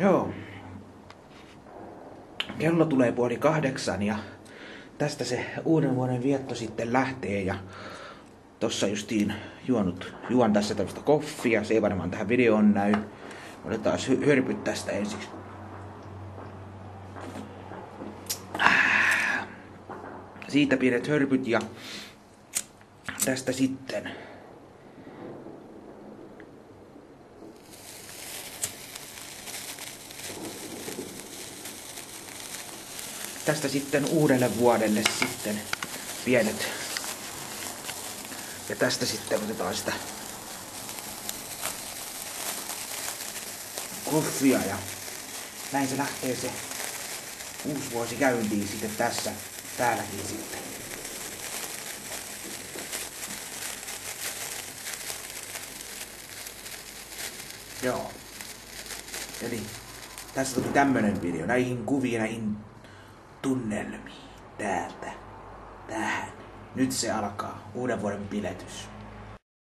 Joo. Kello tulee puoli kahdeksan ja tästä se uuden vuoden vietto sitten lähtee ja tossa justiin juonut, juon tässä tämmöistä koffia, se ei varmaan tähän videoon näy. Otetaan hy- hörpyt tästä ensiksi. Siitä pienet hörpyt ja tästä sitten tästä sitten uudelle vuodelle sitten pienet. Ja tästä sitten otetaan sitä koffia ja näin se lähtee se uusi vuosi käyntiin sitten tässä, täälläkin sitten. Joo. Eli tässä tuli tämmönen video näihin kuviin, näihin tunnelmiin täältä tähän. Nyt se alkaa uuden vuoden piletys.